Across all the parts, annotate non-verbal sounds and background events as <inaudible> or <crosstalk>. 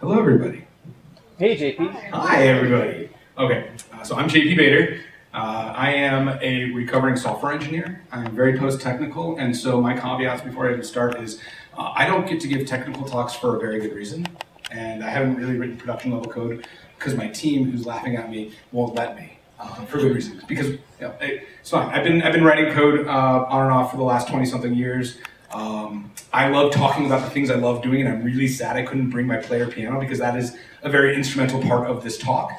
Hello, everybody. Hey, JP. Hi, everybody. Okay, uh, so I'm JP Bader. Uh, I am a recovering software engineer. I'm very post-technical, and so my caveats before I even start is uh, I don't get to give technical talks for a very good reason, and I haven't really written production level code because my team, who's laughing at me, won't let me uh, for good reasons. Because you know, it, it's fine. I've been I've been writing code uh, on and off for the last 20 something years. Um, I love talking about the things I love doing, and I'm really sad I couldn't bring my player piano because that is a very instrumental part of this talk.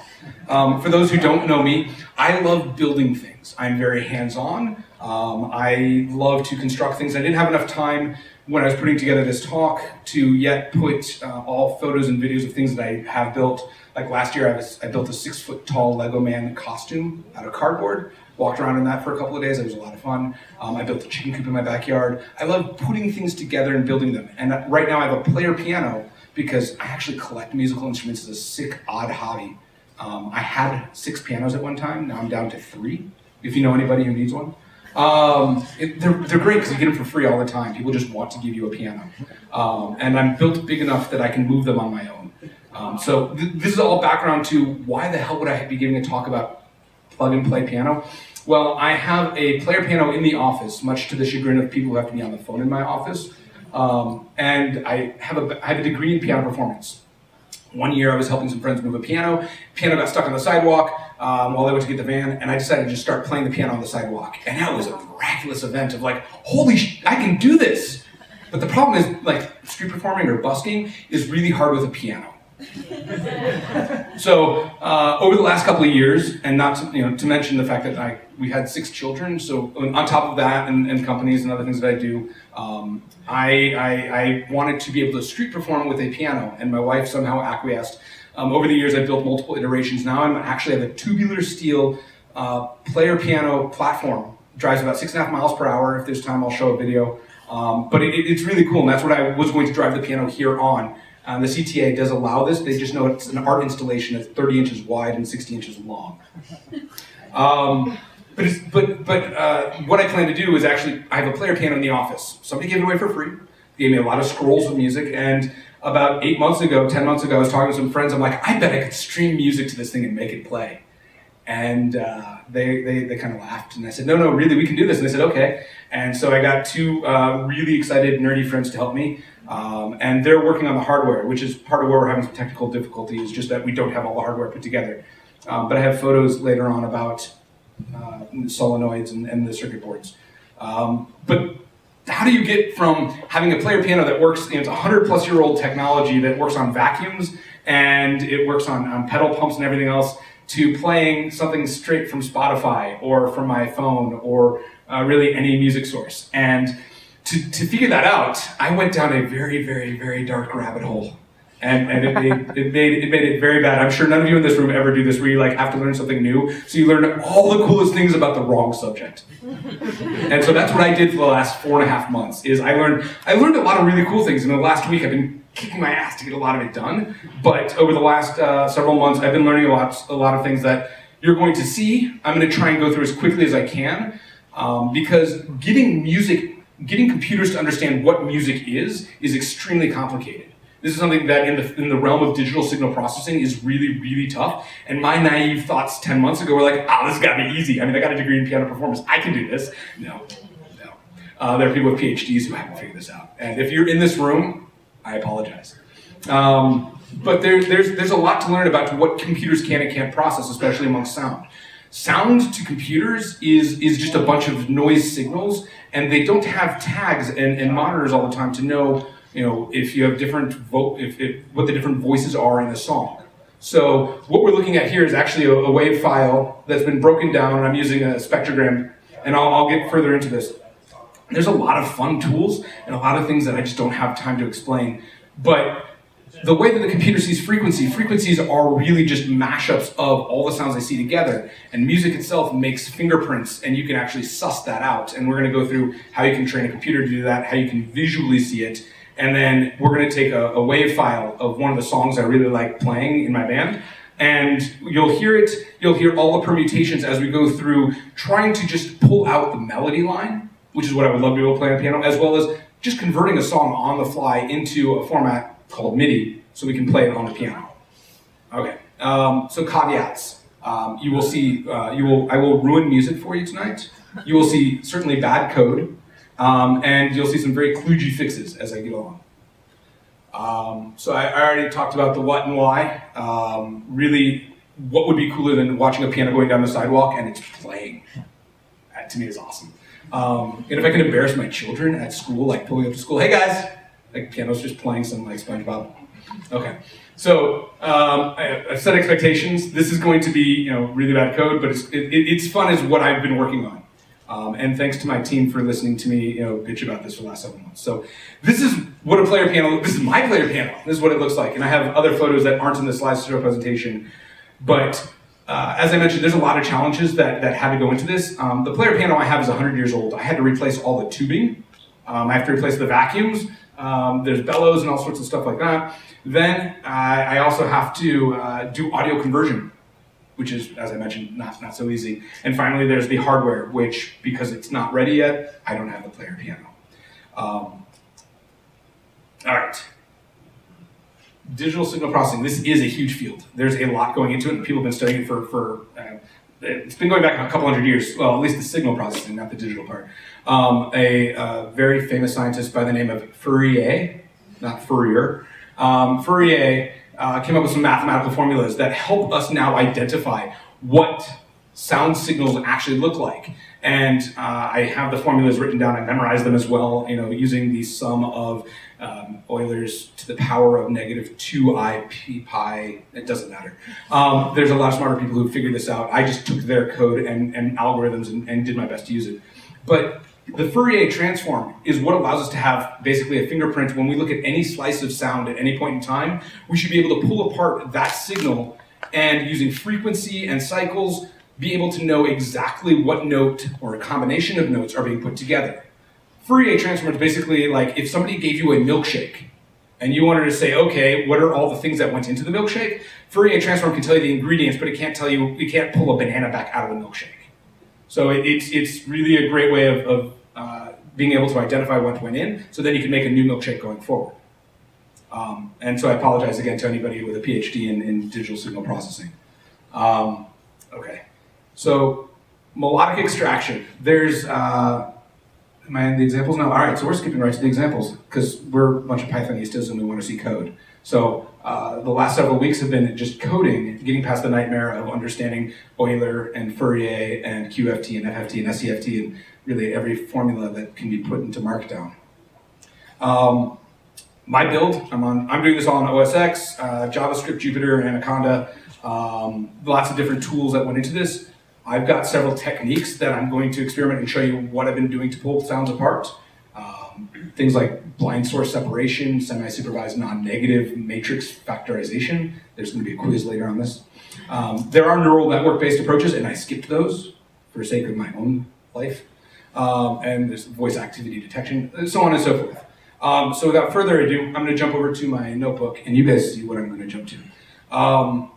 Um, for those who don't know me, I love building things. I'm very hands-on. Um, I love to construct things. I didn't have enough time when I was putting together this talk to yet put uh, all photos and videos of things that I have built. Like last year, I, was, I built a six foot tall Lego man costume out of cardboard. Walked around in that for a couple of days. It was a lot of fun. Um, I built a chicken coop in my backyard. I love putting things together and building them. And right now, I have a player piano because I actually collect musical instruments as a sick, odd hobby. Um, I had six pianos at one time. Now I'm down to three. If you know anybody who needs one. Um, it, they're, they're great because you get them for free all the time. People just want to give you a piano. Um, and I'm built big enough that I can move them on my own. Um, so th this is all background to why the hell would I be giving a talk about plug and play piano? Well, I have a player piano in the office, much to the chagrin of people who have to be on the phone in my office. Um, and I have, a, I have a degree in piano performance. One year I was helping some friends move a piano. Piano got stuck on the sidewalk um, while they went to get the van, and I decided to just start playing the piano on the sidewalk. And that was a miraculous event of like, holy, sh- I can do this. But the problem is, like, street performing or busking is really hard with a piano. <laughs> so uh, over the last couple of years, and not to, you know to mention the fact that I we had six children. So on top of that, and, and companies and other things that I do, um, I, I, I wanted to be able to street perform with a piano, and my wife somehow acquiesced. Um, over the years, I've built multiple iterations. Now I'm actually have a tubular steel uh, player piano platform. Drives about six and a half miles per hour. If there's time, I'll show a video. Um, but it, it's really cool, and that's what I was going to drive the piano here on. Um, the CTA does allow this. They just know it's an art installation that's 30 inches wide and 60 inches long. <laughs> Um, but, but, but uh, what I plan to do is actually, I have a player piano in the office. Somebody gave it away for free. They gave me a lot of scrolls of music, and about eight months ago, 10 months ago, I was talking to some friends. I'm like, I bet I could stream music to this thing and make it play. And uh, they, they, they kind of laughed, and I said, no, no, really, we can do this. And they said, okay. And so I got two uh, really excited, nerdy friends to help me. Um, and they're working on the hardware, which is part of where we're having some technical difficulties, just that we don't have all the hardware put together. Um, but I have photos later on about uh, solenoids and, and, the circuit boards. Um, but how do you get from having a player piano that works, you know, it's a 100 plus year old technology that works on vacuums and it works on, on pedal pumps and everything else, to playing something straight from Spotify or from my phone or uh, really any music source. And to, to figure that out, I went down a very, very, very dark rabbit hole. And, and it, made, it, made, it made it very bad. I'm sure none of you in this room ever do this where you like have to learn something new. So you learn all the coolest things about the wrong subject. <laughs> and so that's what I did for the last four and a half months is I learned I learned a lot of really cool things. In the last week I've been kicking my ass to get a lot of it done. But over the last uh, several months, I've been learning a lot, a lot of things that you're going to see. I'm going to try and go through as quickly as I can um, because getting music, getting computers to understand what music is, is extremely complicated. This is something that in the, in the realm of digital signal processing is really, really tough. And my naive thoughts 10 months ago were like, ah, oh, this has got to be easy. I mean, I got a degree in piano performance. I can do this. No, no. Uh, there are people with PhDs who haven't figured this out. And if you're in this room, I apologize. Um, but there, there's, there's a lot to learn about what computers can and can't process, especially among sound. Sound to computers is, is just a bunch of noise signals, and they don't have tags and, and monitors all the time to know, you know if you have different vo- if, if, what the different voices are in the song. So what we're looking at here is actually a, a wave file that's been broken down. I'm using a spectrogram, and I'll, I'll get further into this. There's a lot of fun tools and a lot of things that I just don't have time to explain. But the way that the computer sees frequency, frequencies are really just mashups of all the sounds I see together. And music itself makes fingerprints, and you can actually suss that out. And we're going to go through how you can train a computer to do that, how you can visually see it. And then we're going to take a, a wave file of one of the songs I really like playing in my band. And you'll hear it, you'll hear all the permutations as we go through trying to just pull out the melody line which is what I would love to be able to play on piano, as well as just converting a song on the fly into a format called MIDI. so we can play it on the piano. Okay, um, so caveats. Um, you will see, uh, you will, I will ruin music for you tonight. You will see certainly bad code, um, and you'll see some very kludgy fixes as I get along. Um, so I, I, already talked about the what and why. Um, really, what would be cooler than watching a piano going down the sidewalk and it's playing? That to me is awesome. Um, and if I can embarrass my children at school, like pulling up to school, hey guys, like piano's just playing some like SpongeBob. Okay, so um, I, have set expectations. This is going to be you know really bad code, but it's it, it's fun is what I've been working on. Um, and thanks to my team for listening to me, you know, bitch about this for the last seven months. So this is what a player piano. This is my player piano. This is what it looks like, and I have other photos that aren't in the slideshow presentation. But uh, as I mentioned, there's a lot of challenges that that had to go into this. Um, the player piano I have is 100 years old. I had to replace all the tubing. Um, I have to replace the vacuums. Um, there's bellows and all sorts of stuff like that. Then I also have to uh, do audio conversion which is, as I mentioned, not, not so easy. And finally, there's the hardware, which, because it's not ready yet, I don't have the player piano. Um, all right. Digital signal processing, this is a huge field. There's a lot going into it, people have been studying it for, for uh, it's been going back a couple hundred years, well, at least the signal processing, not the digital part. Um, a uh, very famous scientist by the name of Fourier, not Fourier, um, Fourier uh, came up with some mathematical formulas that help us now identify what sound signals actually look like. And uh, I have the formulas written down. I memorized them as well, you know, using the sum of um, Euler's to the power of negative 2i p pi. It doesn't matter. Um, there's a lot of smarter people who figured this out. I just took their code and, and algorithms and, and did my best to use it. But the Fourier transform is what allows us to have basically a fingerprint when we look at any slice of sound at any point in time. We should be able to pull apart that signal and using frequency and cycles, be able to know exactly what note or a combination of notes are being put together. Fourier transform is basically like if somebody gave you a milkshake and you wanted to say, okay, what are all the things that went into the milkshake? Fourier transform can tell you the ingredients, but it can't tell you, it can't pull a banana back out of the milkshake. So it, it's, it's really a great way of, of being able to identify what went in, so then you can make a new milkshake going forward. Um, and so I apologize again to anybody with a PhD in, in digital signal processing. Um, okay, so melodic extraction. There's, uh, am I in the examples now? All right, so we're skipping right to the examples because we're a bunch of Pythonistas and we want to see code. So uh, the last several weeks have been just coding, getting past the nightmare of understanding Euler and Fourier and QFT and FFT and SCFT and really every formula that can be put into Markdown. Um, my build, I'm on. I'm doing this all on OS X, uh, JavaScript, Jupyter, Anaconda. Um, lots of different tools that went into this. I've got several techniques that I'm going to experiment and show you what I've been doing to pull sounds apart. Things like blind source separation, semi-supervised non-negative matrix factorization. There's going to be a quiz later on this. Um, there are neural network-based approaches, and I skipped those for sake of my own life um, and there's voice activity detection, so on and so forth. Um, so without further ado, I'm going to jump over to my notebook, and you guys see what I'm going to jump to. Um,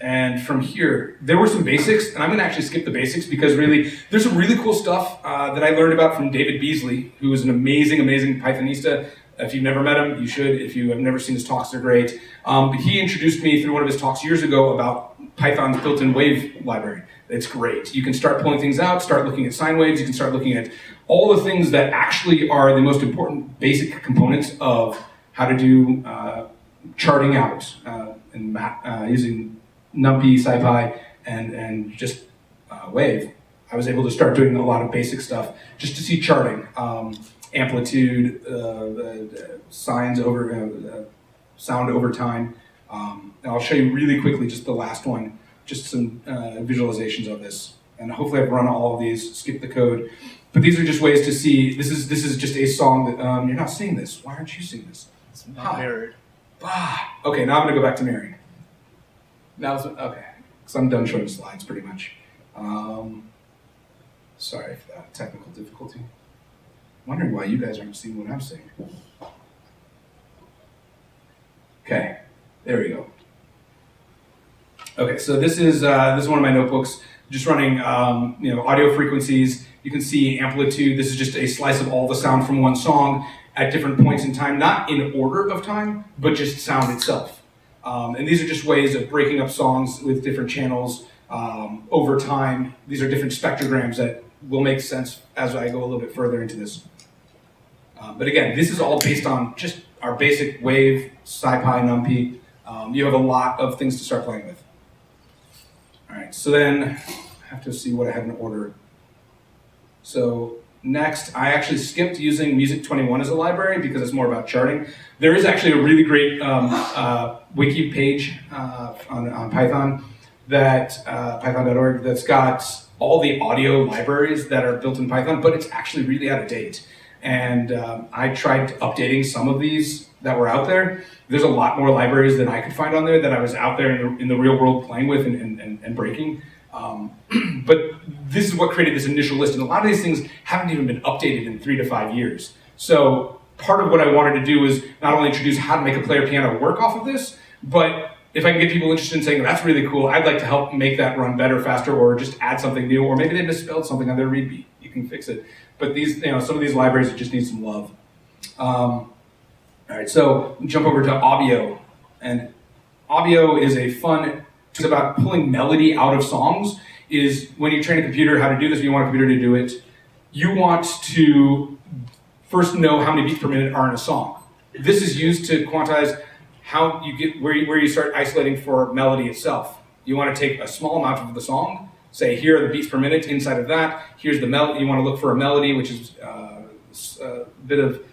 and from here, there were some basics, and I'm going to actually skip the basics because really, there's some really cool stuff uh, that I learned about from David Beazley, who is an amazing, amazing Pythonista. If you've never met him, you should. If you have never seen his talks, they're great. Um, but he introduced me through one of his talks years ago about Python's built-in wave library. It's great. You can start pulling things out, start looking at sine waves, you can start looking at all the things that actually are the most important basic components of how to do uh, charting out uh, and uh, using NumPy, SciPy, and, and just uh, Wave. I was able to start doing a lot of basic stuff just to see charting, um, amplitude, uh, signs over, uh, sound over time. Um, I'll show you really quickly just the last one just some uh, visualizations of this. And hopefully I've run all of these, skip the code. But these are just ways to see, this is this is just a song that, um, you're not seeing this. Why aren't you seeing this? It's not mirrored. Ah, okay, now I'm gonna go back to mirroring. Now, okay, because I'm done showing slides pretty much. Um, sorry for that technical difficulty. I'm wondering why you guys aren't seeing what I'm seeing. Okay, there we go. Okay, so this is uh, this is one of my notebooks, just running um, you know audio frequencies. You can see amplitude. This is just a slice of all the sound from one song at different points in time, not in order of time, but just sound itself. Um, and these are just ways of breaking up songs with different channels um, over time. These are different spectrograms that will make sense as I go a little bit further into this. Uh, but again, this is all based on just our basic wave, SciPy, NumPy. Um, you have a lot of things to start playing with. All right, so then I have to see what I have in order. So next, I actually skipped using music21 as a library because it's more about charting. There is actually a really great um, uh, wiki page uh, on, on, Python that uh, python.org that's got all the audio libraries that are built in Python, but it's actually really out of date. And um, I tried updating some of these that were out there. There's a lot more libraries than I could find on there that I was out there in the, in the real world playing with and, and, and breaking. Um, <clears throat> but this is what created this initial list, and a lot of these things haven't even been updated in three to five years. So part of what I wanted to do is not only introduce how to make a player piano work off of this, but if I can get people interested in saying, that's really cool, I'd like to help make that run better, faster, or just add something new, or maybe they misspelled something on their readme. You can fix it. But these, you know, some of these libraries just need some love. Um, all right, so jump over to Aubio. And Aubio is a fun, it's about pulling melody out of songs, is when you train a computer how to do this, you want a computer to do it, you want to first know how many beats per minute are in a song. This is used to quantize how you get where you, where you start isolating for melody itself. You want to take a small amount of the song, say here are the beats per minute. Inside of that, here's the melody. You want to look for a melody, which is uh, a bit of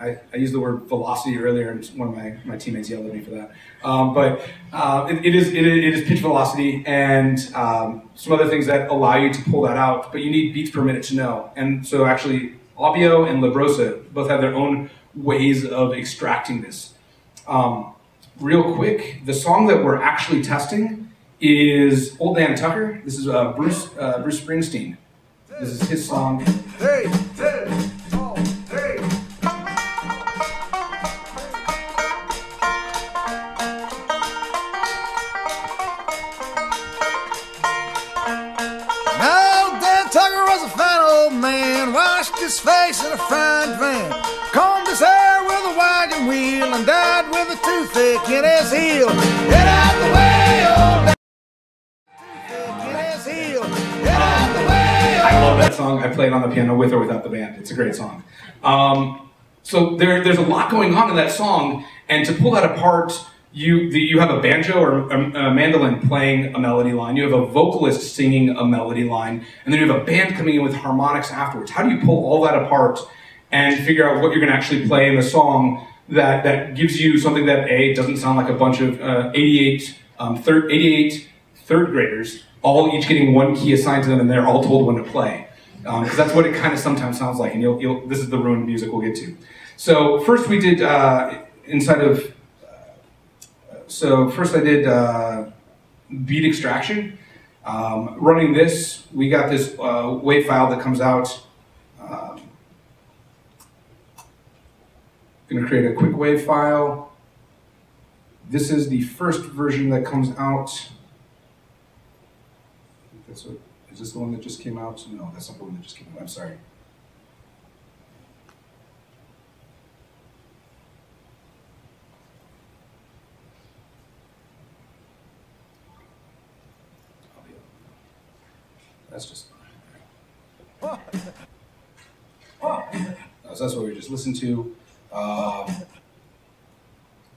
I, I, used the word velocity earlier, and one of my, my teammates yelled at me for that. Um, but uh, it, it, is, it, it is pitch velocity and um, some other things that allow you to pull that out, but you need beats per minute to know. And so actually, Aubio and Librosa both have their own ways of extracting this. Um, real quick, the song that we're actually testing is Old Dan Tucker. This is uh, Bruce, uh, Bruce Springsteen. This is his song. Hey, face in a frying pan, combed his hair with a wagon wheel, and died with a toothache in his heel. Get out the way, old I love that song. I play it on the piano with or without the band. It's a great song. Um, so there, there's a lot going on in that song, and to pull that apart, you you have a banjo or a, a, mandolin playing a melody line. You have a vocalist singing a melody line, and then you have a band coming in with harmonics afterwards. How do you pull all that apart and figure out what you're going to actually play in the song that that gives you something that a doesn't sound like a bunch of uh, 88 um, third 88 third graders all each getting one key assigned to them, and they're all told when to play. Because um, that's what it kind of sometimes sounds like, and you'll, you'll, this is the ruined music we'll get to. So first we did uh, inside of. So first I did uh, beat extraction. Um, running this, we got this uh, WAV file that comes out. Um, to create a quick WAV file. This is the first version that comes out. That's what, is this the one that just came out? No, that's not the one that just came out. I'm sorry. That's just. So that's what we just listened to. Um,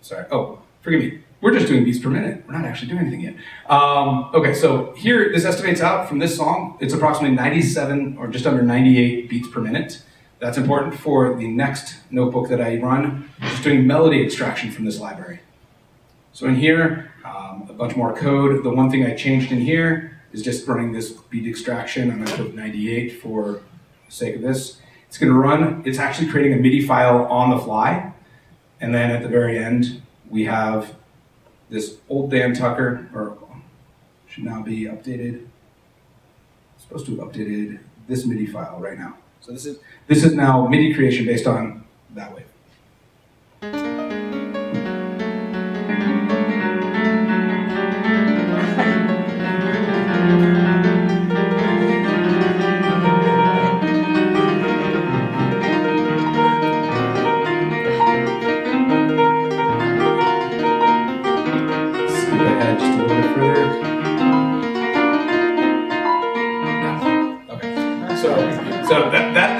sorry. Oh, forgive me. We're just doing beats per minute. We're not actually doing anything yet. Um, okay, so here, this estimates out from this song, it's approximately 97 or just under 98 beats per minute. That's important for the next notebook that I run, just doing melody extraction from this library. So in here, um, a bunch more code. The one thing I changed in here is just running this beat extraction. I'm gonna put 98 for the sake of this. It's gonna run, it's actually creating a MIDI file on the fly. And then at the very end, we have this old Dan Tucker, or should now be updated. It's supposed to have updated this MIDI file right now. So this is this is now MIDI creation based on that wave.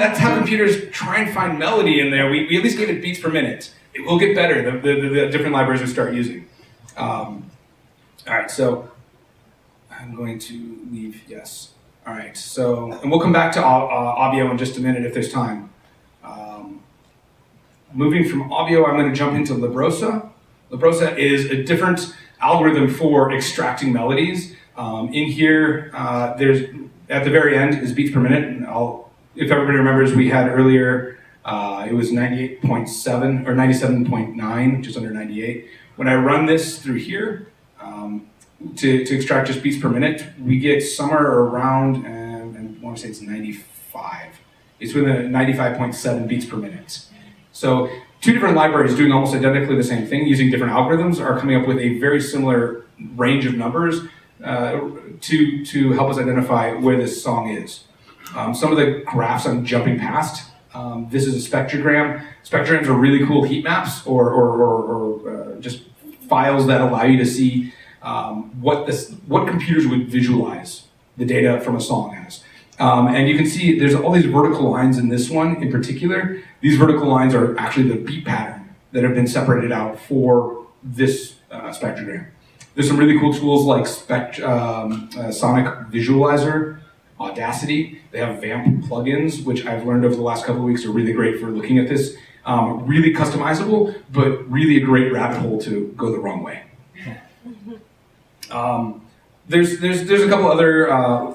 That's how computers try and find melody in there. We, we at least gave it beats per minute. It will get better, the, the, the different libraries we start using. Um, all right, so I'm going to leave yes. All right, so, and we'll come back to uh, in just a minute if there's time. Um, moving from Aubio, I'm going to jump into Librosa. Librosa is a different algorithm for extracting melodies. Um, in here, uh, there's at the very end is beats per minute. And I'll, if everybody remembers, we had earlier uh, it was 98.7 or 97.9, just under 98. When I run this through here um, to, to extract just beats per minute, we get somewhere around, um, and I want to say it's 95. It's within 95.7 beats per minute. So two different libraries doing almost identically the same thing using different algorithms are coming up with a very similar range of numbers uh, to, to help us identify where this song is. Um, some of the graphs I'm jumping past, um, this is a spectrogram. Spectrograms are really cool heat maps or, or, or, or uh, just files that allow you to see um, what, this, what computers would visualize the data from a song as. Um, and you can see there's all these vertical lines in this one in particular. These vertical lines are actually the beat pattern that have been separated out for this uh, spectrogram. There's some really cool tools like Spect, um, uh, Sonic Visualizer, Audacity. They have Vamp plugins, which I've learned over the last couple of weeks are really great for looking at this. Um, really customizable, but really a great rabbit hole to go the wrong way. <laughs> Um, there's, there's, there's a couple other uh,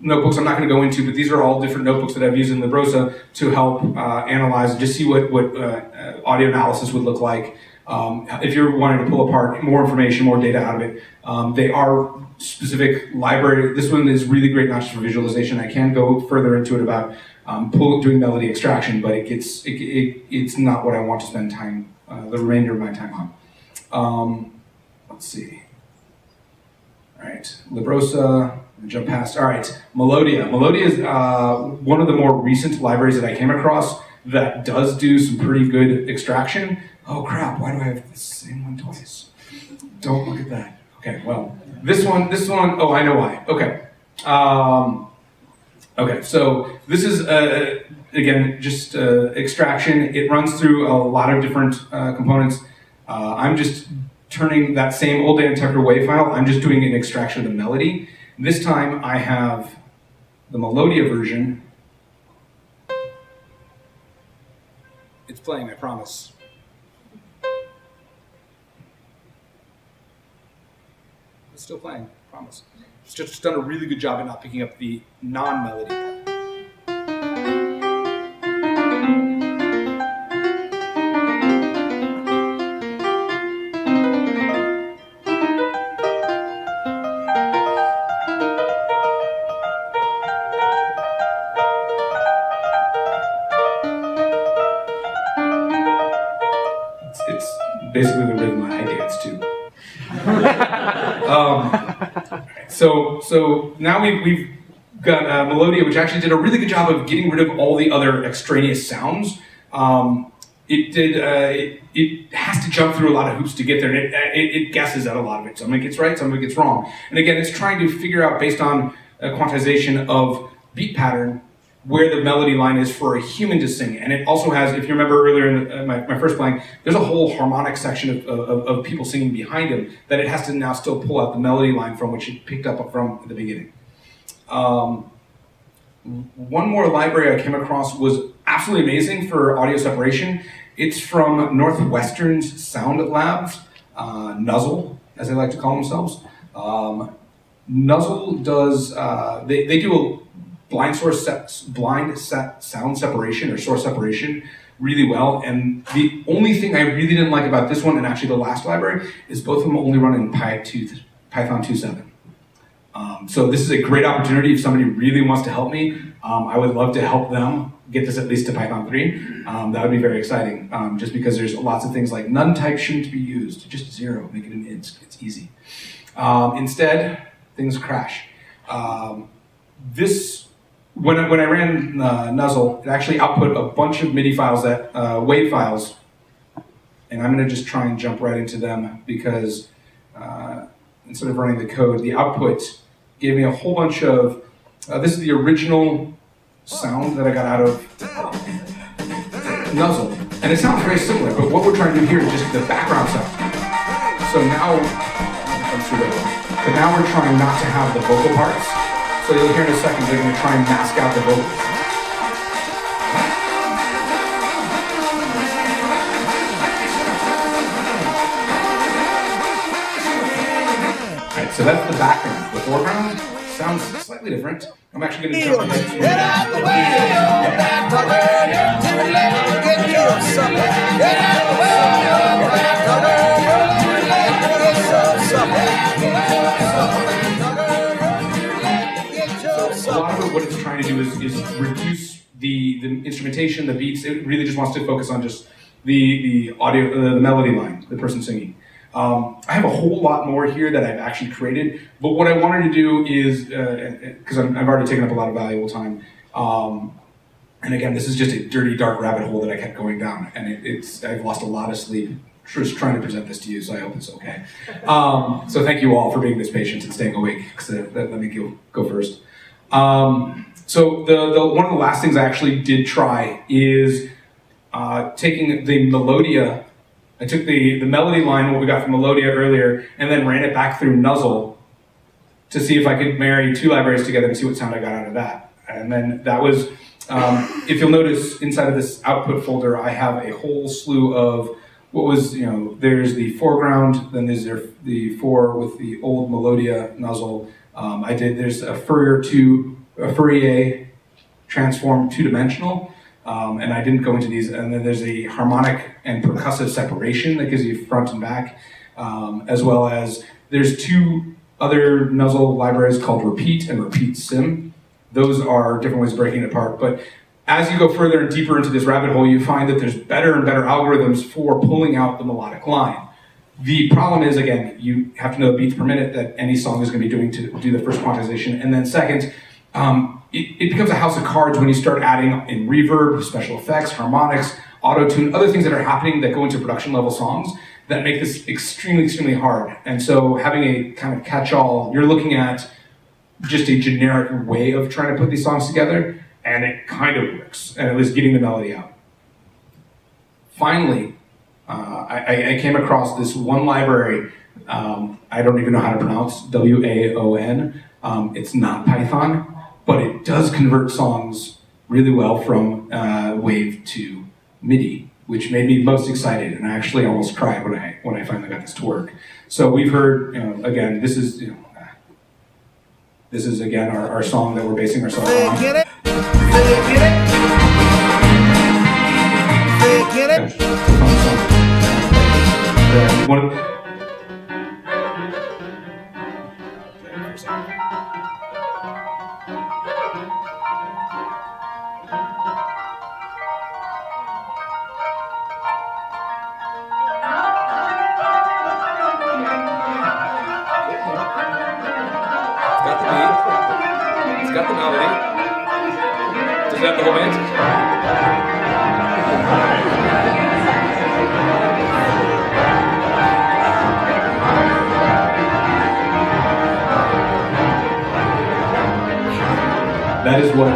notebooks I'm not going to go into, but these are all different notebooks that I've used in Librosa to help uh, analyze, just see what, what uh, uh audio analysis would look like. Um, if you're wanting to pull apart more information, more data out of it, um, they are specific library. This one is really great, not just for visualization. I can go further into it about um, pull, doing melody extraction, but it gets it, it, it's not what I want to spend time, uh, the remainder of my time on. Um, let's see. All right, Librosa, jump past. All right, Melodia. Melodia is uh, one of the more recent libraries that I came across that does do some pretty good extraction. Oh crap, why do I have the same one twice? Don't look at that. Okay, well, this one, this one, oh, I know why. Okay. Um, okay, so this is, uh, again, just uh, extraction. It runs through a lot of different uh, components. Uh, I'm just turning that same old Dan Tucker WAV file, I'm just doing an extraction of the melody. This time I have the Melodia version. It's playing, I promise. It's still playing, promise. It's just done a really good job at not picking up the non-melody part. So, so now we've, we've got uh, Melodia, which actually did a really good job of getting rid of all the other extraneous sounds. Um, it did. Uh, it, it, has to jump through a lot of hoops to get there, and it, it, it, guesses at a lot of it. Some of it gets right, some of it gets wrong. And again, it's trying to figure out based on a quantization of beat pattern where the melody line is for a human to sing. And it also has, if you remember earlier in the, uh, my, my, first playing, there's a whole harmonic section of, of, of, people singing behind him that it has to now still pull out the melody line from which it picked up from the beginning. Um, one more library I came across was absolutely amazing for audio separation. It's from Northwestern's Sound Labs, uh, nussl, as they like to call themselves. Um, nussl does, uh, they, they do a blind source set, blind set sound separation or source separation really well. And the only thing I really didn't like about this one and actually the last library is both of them only run in Python 2.7. Um, so this is a great opportunity if somebody really wants to help me. Um, I would love to help them get this at least to Python 3. Um, that would be very exciting, um, just because there's lots of things like none type shouldn't be used, just zero, make it an int, it's easy. Um, instead, things crash. Um, this when I, when I ran uh, nussl, it actually output a bunch of MIDI files that uh, WAV files, and I'm going to just try and jump right into them because uh, instead of running the code, the output gave me a whole bunch of. Uh, this is the original sound that I got out of nussl. And it sounds very similar, but what we're trying to do here is just the background sound. So now, but now we're trying not to have the vocal parts. So you'll hear in a second, they're going to try and mask out the vocals. So that's the background. The foreground sounds slightly different. I'm actually going to jump Get out the way supper. Get out the way get your supper. Lot of what it's trying to do is, is reduce the, the instrumentation, the beats. It really just wants to focus on just the, the audio, uh, the melody line, the person singing. Um, I have a whole lot more here that I've actually created, but what I wanted to do is, because I've already taken up a lot of valuable time, um, and again, this is just a dirty, dark rabbit hole that I kept going down, and it, it's I've lost a lot of sleep just trying to present this to you, so I hope it's okay. Um, so thank you all for being this patient and staying awake, because let, let me go, go first. Um, so the, the one of the last things I actually did try is uh, taking the Melodia. I took the, the melody line, what we got from Melodia earlier, and then ran it back through nussl to see if I could marry two libraries together and see what sound I got out of that. And then that was, um, if you'll notice inside of this output folder, I have a whole slew of what was, you know, there's the foreground, then there's the four with the old Melodia nussl. Um, I did, there's a Fourier 2, a Fourier transform two-dimensional. Um, and I didn't go into these. And then there's a harmonic and percussive separation that gives you front and back, um, as well as there's two other nussl libraries called Repeat and Repeat Sim. Those are different ways of breaking it apart. But as you go further and deeper into this rabbit hole, you find that there's better and better algorithms for pulling out the melodic line. The problem is, again, you have to know the beats per minute that any song is going to be doing to do the first quantization. And then second, um, it, it becomes a house of cards when you start adding in reverb, special effects, harmonics, auto tune, other things that are happening that go into production level songs that make this extremely, extremely hard. And so having a kind of catch all, you're looking at just a generic way of trying to put these songs together, and it kind of works, and at least getting the melody out. Finally, uh, I, I came across this one library. Um, I don't even know how to pronounce W A O N. Um, it's not Python, but it does convert songs really well from uh, Wave to MIDI, which made me most excited, and I actually almost cried when I when I finally got this to work. So we've heard, you know, again, this is you know, uh, this is again our, our song that we're basing ourselves on. get it. Get it. Get it. One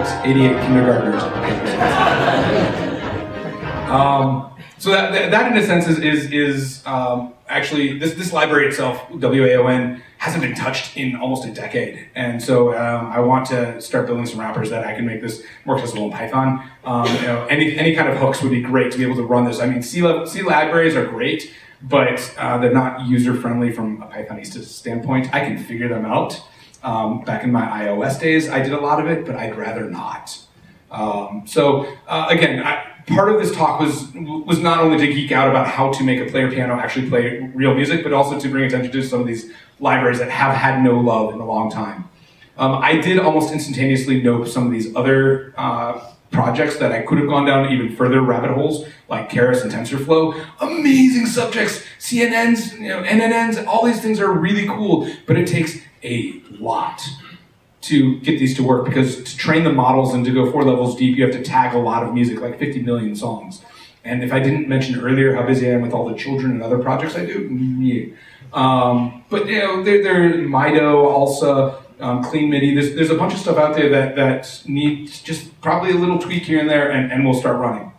That is 88 kindergartners um, so that, that, that in a sense is, is, is um, actually, this, this library itself, WAON, hasn't been touched in almost a decade. And so um, I want to start building some wrappers that I can make this more accessible in Python. Um, you know, any, any kind of hooks would be great to be able to run this. I mean, C, C libraries are great, but uh, they're not user friendly from a Pythonista standpoint. I can figure them out. Um, back in my iOS days, I did a lot of it, but I'd rather not. Um, so uh, again, I, part of this talk was was not only to geek out about how to make a player piano actually play real music, but also to bring attention to some of these libraries that have had no love in a long time. Um, I did almost instantaneously know some of these other uh, projects that I could have gone down even further rabbit holes, like Keras and TensorFlow. Amazing subjects, CNNs, you know, NNNs, all these things are really cool, but it takes a lot to get these to work because to train the models and to go four levels deep, you have to tag a lot of music, like 50 million songs. And if I didn't mention earlier how busy I am with all the children and other projects I do, yeah. Um, but you know, they're, Mido, also, um, clean MIDI. There's, there's a bunch of stuff out there that, that needs just probably a little tweak here and there, and, and we'll start running.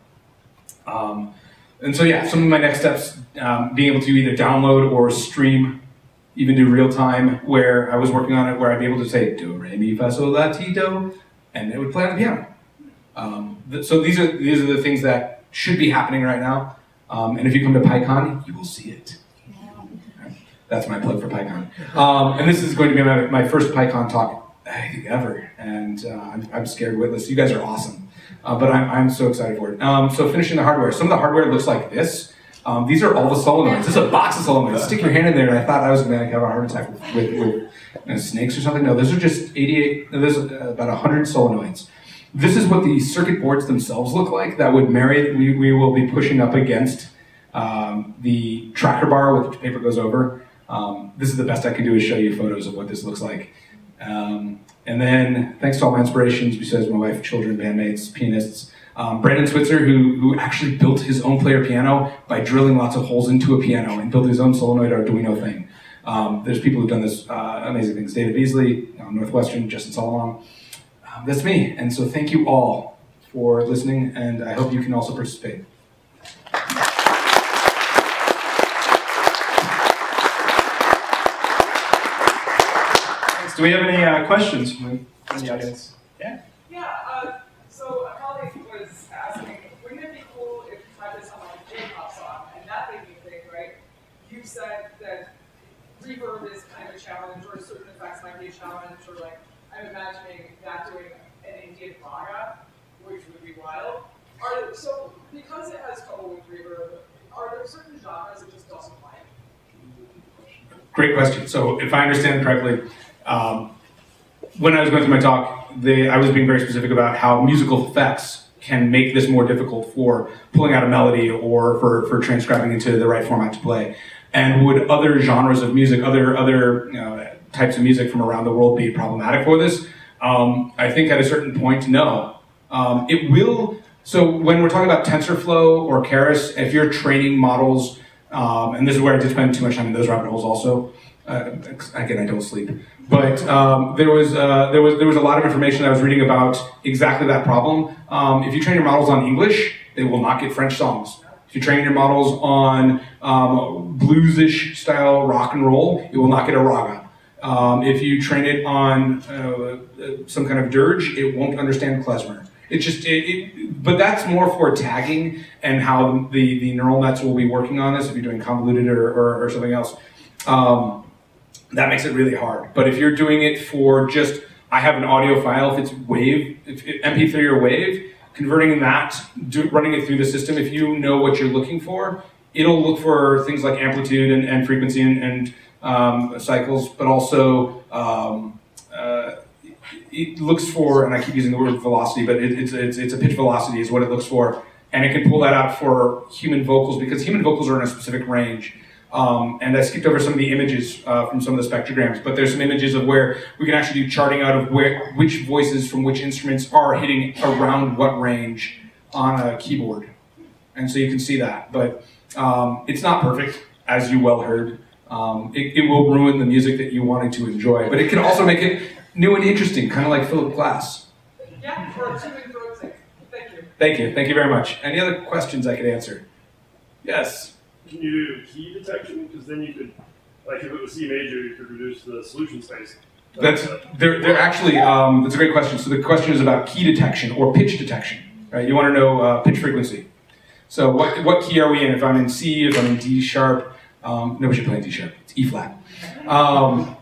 Um, and so yeah, some of my next steps, um, being able to either download or stream, even do real time, where I was working on it, where I'd be able to say do re mi fa sol la ti do, and it would play on the piano. Um, th- so these are these are the things that should be happening right now. Um, and if you come to PyCon, you will see it. That's my plug for PyCon. Um, and this is going to be my, my first PyCon talk ever, and uh, I'm, I'm scared witless. You guys are awesome, uh, but I'm, I'm so excited for it. Um, so finishing the hardware. Some of the hardware looks like this. Um, these are all the solenoids. This is a box of solenoids. Stick your hand in there, and I thought I was going to have a heart attack with, with, with you know, snakes or something. No, those are just 88. no, There's uh, about 100 solenoids. This is what the circuit boards themselves look like. That would marry. We, we will be pushing up against um, the tracker bar, which the paper goes over. Um, this is the best I can do is show you photos of what this looks like. Um, and then, thanks to all my inspirations, besides my wife, children, bandmates, pianists, um, Brandon Switzer, who, who actually built his own player piano by drilling lots of holes into a piano and built his own solenoid Arduino thing. Um, there's people who've done this uh, amazing things. David Beazley, um, Northwestern, Justin Solomon. Um, that's me. And so thank you all for listening, and I hope you can also participate. Do we have any uh, questions from the audience? Yeah, uh, so a colleague was asking, wouldn't it be cool if you tried this on like a J-pop song and that made me think, right? You said that reverb is kind of a challenge or certain effects might be a challenge or like, I'm imagining that doing an Indian raga, which would be wild. Are, so because it has trouble with reverb, are there certain genres it just doesn't like? Great question. So, if I understand correctly, um, when I was going through my talk, they, I was being very specific about how musical effects can make this more difficult for pulling out a melody or for, for transcribing into the right format to play. And would other genres of music, other other types of music from around the world be problematic for this? Um, I think at a certain point, no. Um, it will. So when we're talking about TensorFlow or Keras, if you're training models, um, and this is where I did spend too much time in those rabbit holes also. Uh, again, I don't sleep, but um, there was uh, there was there was a lot of information I was reading about exactly that problem. Um, if you train your models on English, they will not get French songs. If you train your models on um, bluesish style rock and roll, it will not get a raga. Um, if you train it on uh, some kind of dirge, it won't understand klezmer. It's just, it, it, but that's more for tagging and how the, the neural nets will be working on this if you're doing convoluted or, or, or something else. Um, that makes it really hard. But if you're doing it for just, I have an audio file, if it's wave, if it, MP3 or wave, converting that, do, running it through the system, if you know what you're looking for, it'll look for things like amplitude and, and frequency and, and um, cycles, but also um, uh, it looks for, and I keep using the word velocity, but it, it's, it's, it's a pitch velocity is what it looks for. And it can pull that out for human vocals because human vocals are in a specific range. Um, and I skipped over some of the images uh, from some of the spectrograms, but there's some images of where we can actually do charting out of where which voices from which instruments are hitting around what range on a keyboard. And so you can see that. But um, it's not perfect, as you well heard. Um, it, it, will ruin the music that you wanted to enjoy, but it can also make it new and interesting, kind of like Philip Glass. Yeah, for two and. Thank you. Thank you. Thank you very much. Any other questions I could answer? Yes. Can you do key detection? Because then you could, like if it was C major, you could reduce the solution space. That's they're, they're actually um, that's a great question. So the question is about key detection or pitch detection, right? You want to know uh, pitch frequency. So what what key are we in? If I'm in C, if I'm in D sharp, um, nobody should play D sharp. It's E flat. Um,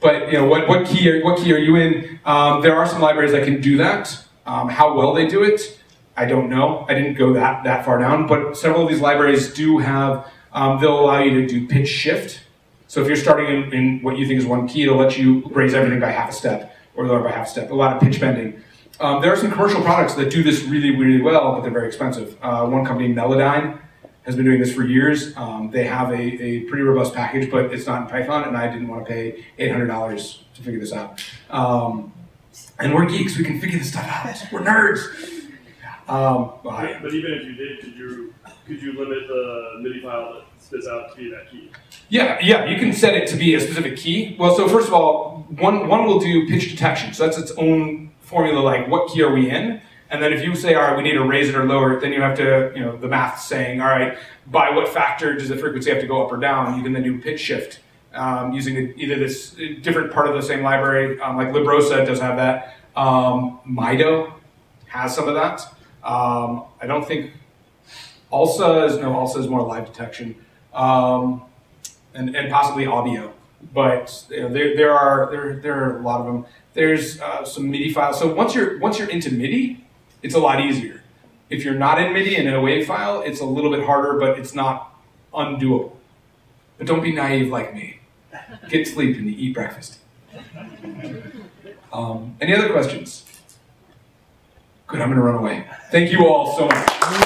but you know what what key are what key are you in? Um, there are some libraries that can do that. Um, how well they do it, I don't know. I didn't go that that far down. But several of these libraries do have. Um, they'll allow you to do pitch shift. So if you're starting in, in, what you think is one key, it'll let you raise everything by half a step or lower by half a step. A lot of pitch bending. Um, there are some commercial products that do this really, really well, but they're very expensive. Uh, one company, Melodyne, has been doing this for years. Um, they have a, a pretty robust package, but it's not in Python, and I didn't want to pay $800 to figure this out. Um, and we're geeks, we can figure this stuff out. We're nerds. Um, I- But, even if you did, could you could you limit the MIDI file that spits out to be that key? Yeah, yeah, you can set it to be a specific key. Well, so first of all, one one will do pitch detection. So that's its own formula. Like what key are we in? And then if you say, all right, we need to raise it or lower it, then you have to, you know, the math saying, all right, by what factor does the frequency have to go up or down? You can then do pitch shift um, using either this different part of the same library, um, like Librosa does have that. Um, Mido has some of that. Um, I don't think ALSA is, no, ALSA is more live detection. Um, and, and possibly Aubio. But you know, there, there are there, there are a lot of them. There's uh, some MIDI files. So once you're once you're into MIDI, it's a lot easier. If you're not in MIDI and in a WAV file, it's a little bit harder, but it's not undoable. But don't be naive like me. Get sleep and eat breakfast. Um, any other questions? I'm gonna run away. Thank you all so much.